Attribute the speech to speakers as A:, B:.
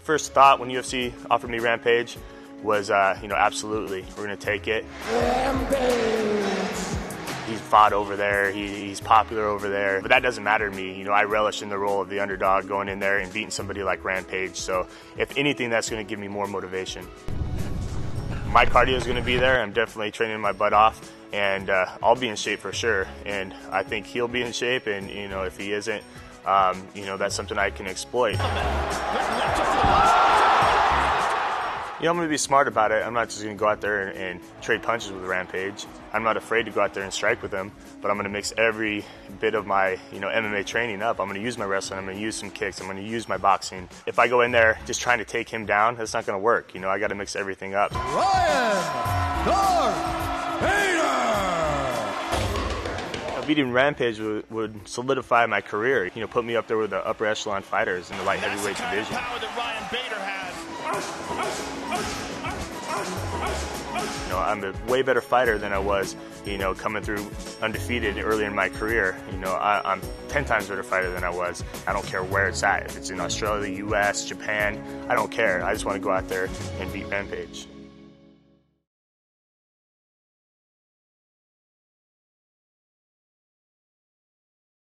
A: My first thought when UFC offered me Rampage was, uh, you know, absolutely, we're going to take it. Rampage. He's fought over there, he, he's popular over there, but that doesn't matter to me. You know, I relish in the role of the underdog going in there and beating somebody like Rampage. So, if anything, that's going to give me more motivation. My cardio is going to be there. I'm definitely training my butt off, and uh, I'll be in shape for sure. And I think he'll be in shape, and you know, if he isn't, um, you know, that's something I can exploit. You know, I'm going to be smart about it. I'm not just going to go out there and, and, trade punches with Rampage. I'm not afraid to go out there and strike with him, but I'm going to mix every bit of my, you know, MMA training up. I'm going to use my wrestling. I'm going to use some kicks. I'm going to use my boxing. If I go in there just trying to take him down, that's not going to work. You know, I got to mix everything up.
B: Ryan Bader
A: beating Rampage would, would, solidify my career. You know, put me up there with the upper echelon fighters in the light heavyweight division. You know, I'm a way better fighter than I was, you know, coming through undefeated early in my career. You know, I, am 10 times better fighter than I was. I don't care where it's at. If it's in Australia, the US, Japan, I don't care. I just want to go out there and beat Rampage.